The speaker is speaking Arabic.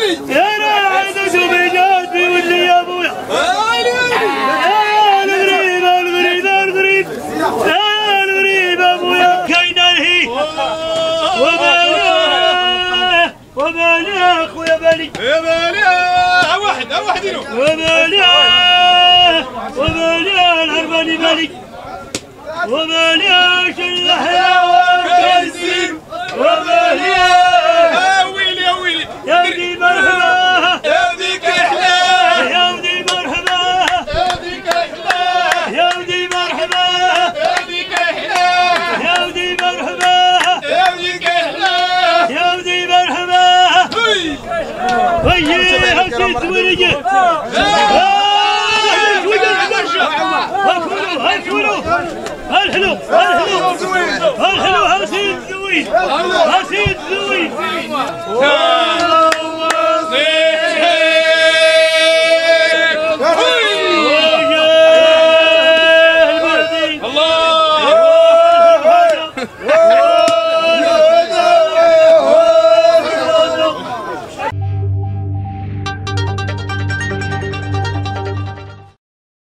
ويلي يا راعي دسومي جاتني واللي يا ابويا ويلي يا الغريب الغريب الغريب يا الغريب ابويا كاين الهي وبالي وبالي اخويا بالي يا بالي واحد واحد وبالي وبالي العرباني بالي وبالي هيا هاتي توريجي هالحلو هالحلو هالحلو هالحلو هاتي تزوي هاتي تزوي